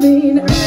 mean.